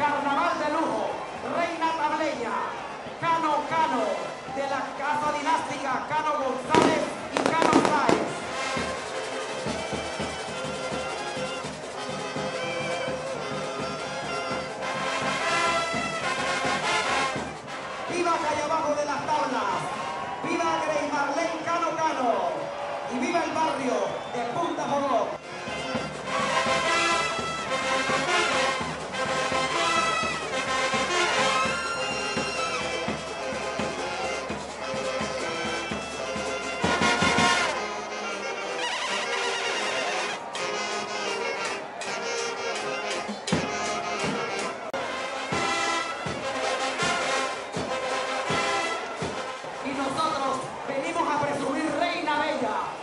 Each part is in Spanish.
Carnaval de Lujo, Reina Tableña, Cano Cano, de la Casa Dinástica, Cano González y Cano Sáez. Viva Calle Abajo de las Tablas, viva Grey Marlene Cano Cano y viva el barrio de Punta Fogón.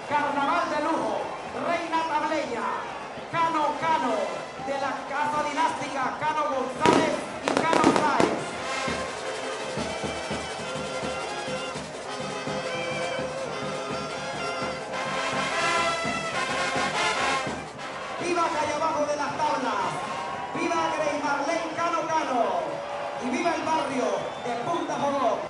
Carnaval de Lujo, Reina Tableña, Cano Cano, de la casa dinástica Cano González y Cano Sáez. ¡Viva Calle Abajo de las Tablas! ¡Viva Grey Marlene Cano Cano! ¡Y viva el barrio de Punta Jodó!